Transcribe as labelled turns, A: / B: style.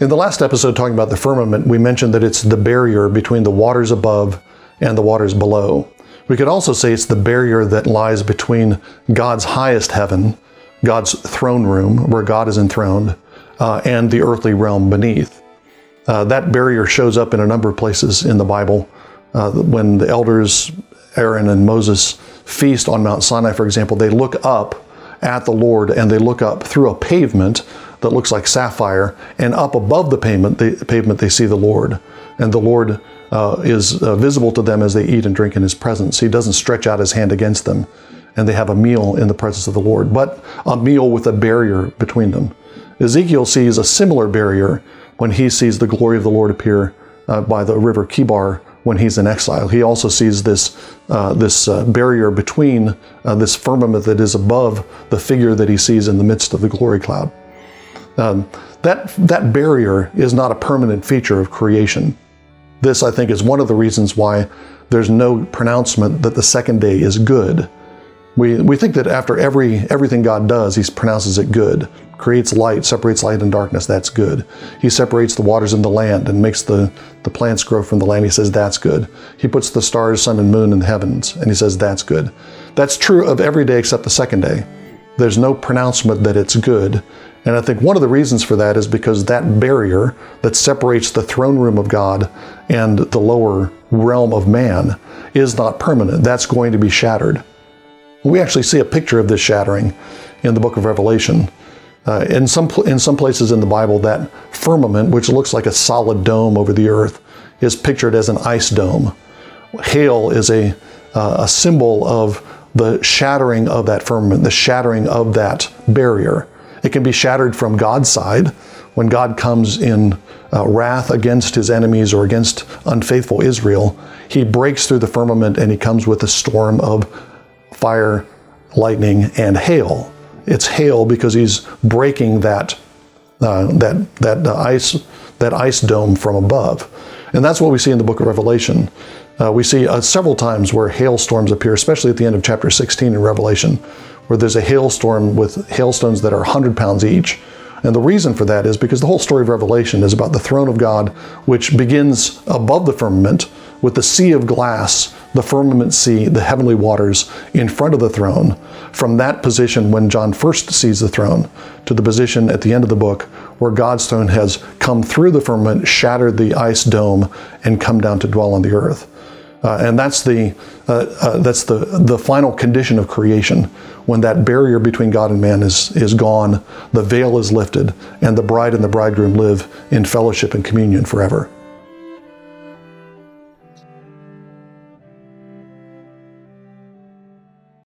A: In the last episode, talking about the firmament, we mentioned that it's the barrier between the waters above and the waters below. We could also say it's the barrier that lies between God's highest heaven, God's throne room, where God is enthroned, uh, and the earthly realm beneath. Uh, that barrier shows up in a number of places in the Bible. Uh, when the elders, Aaron and Moses, feast on Mount Sinai, for example, they look up at the Lord and they look up through a pavement that looks like sapphire, and up above the pavement, the pavement they see the Lord, and the Lord uh, is uh, visible to them as they eat and drink in His presence. He doesn't stretch out His hand against them, and they have a meal in the presence of the Lord, but a meal with a barrier between them. Ezekiel sees a similar barrier when he sees the glory of the Lord appear uh, by the river Chebar when he's in exile. He also sees this, uh, this uh, barrier between uh, this firmament that is above the figure that he sees in the midst of the glory cloud. Um, that, that barrier is not a permanent feature of creation. This, I think, is one of the reasons why there's no pronouncement that the second day is good. We, we think that after every everything God does, He pronounces it good. Creates light, separates light and darkness, that's good. He separates the waters and the land and makes the, the plants grow from the land, He says that's good. He puts the stars, sun, and moon in the heavens, and He says that's good. That's true of every day except the second day. There's no pronouncement that it's good. And I think one of the reasons for that is because that barrier that separates the throne room of God and the lower realm of man is not permanent. That's going to be shattered. We actually see a picture of this shattering in the book of Revelation. Uh, in, some, in some places in the Bible, that firmament, which looks like a solid dome over the earth, is pictured as an ice dome. Hail is a, uh, a symbol of the shattering of that firmament, the shattering of that barrier. It can be shattered from God's side when God comes in uh, wrath against his enemies or against unfaithful Israel. He breaks through the firmament and he comes with a storm of fire, lightning, and hail. It's hail because he's breaking that uh, that that uh, ice that ice dome from above, and that's what we see in the Book of Revelation. Uh, we see uh, several times where hailstorms appear, especially at the end of chapter 16 in Revelation, where there's a hailstorm with hailstones that are 100 pounds each. And the reason for that is because the whole story of Revelation is about the throne of God, which begins above the firmament with the sea of glass, the firmament sea, the heavenly waters in front of the throne. From that position, when John first sees the throne, to the position at the end of the book where God's throne has come through the firmament, shattered the ice dome, and come down to dwell on the earth. Uh, and that's the uh, uh, that's the the final condition of creation when that barrier between God and man is is gone, the veil is lifted, and the bride and the bridegroom live in fellowship and communion forever.